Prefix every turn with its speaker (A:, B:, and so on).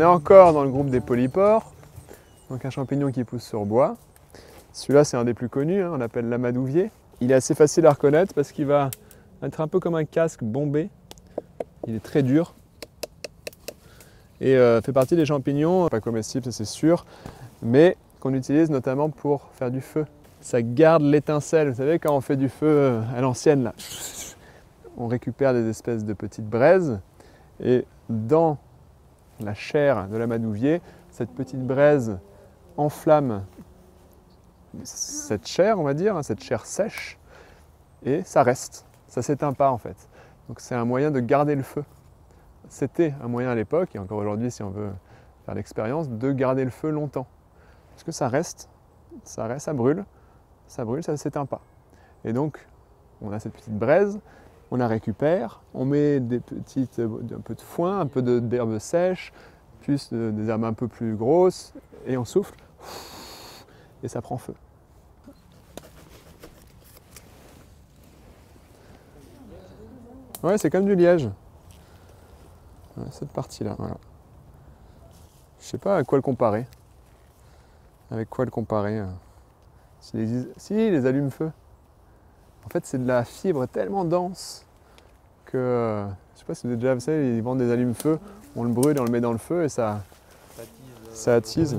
A: est encore dans le groupe des polypores, donc un champignon qui pousse sur bois. Celui-là, c'est un des plus connus, hein, on l'appelle l'amadouvier. Il est assez facile à reconnaître parce qu'il va être un peu comme un casque bombé. Il est très dur et euh, fait partie des champignons, pas comestibles, ça c'est sûr, mais qu'on utilise notamment pour faire du feu. Ça garde l'étincelle. Vous savez, quand on fait du feu euh, à l'ancienne, on récupère des espèces de petites braises et dans la chair de l'amadouvier, cette petite braise enflamme cette chair, on va dire, hein, cette chair sèche, et ça reste. Ça s'éteint pas en fait. Donc c'est un moyen de garder le feu. C'était un moyen à l'époque, et encore aujourd'hui si on veut faire l'expérience, de garder le feu longtemps. Parce que ça reste, ça reste, ça brûle, ça brûle, ça ne s'éteint pas. Et donc on a cette petite braise, on la récupère, on met des petites, un peu de foin, un peu d'herbe sèche, puis des herbes un peu plus grosses, et on souffle, et ça prend feu. Ouais, c'est comme du liège. cette partie-là, voilà. Je sais pas à quoi le comparer. Avec quoi le comparer euh. Si les, si, les allumes-feu. En fait, c'est de la fibre tellement dense que. Je sais pas si vous avez déjà vu ça, ils vendent des allumes-feu, on le brûle on le met dans le feu et ça. Ça attise.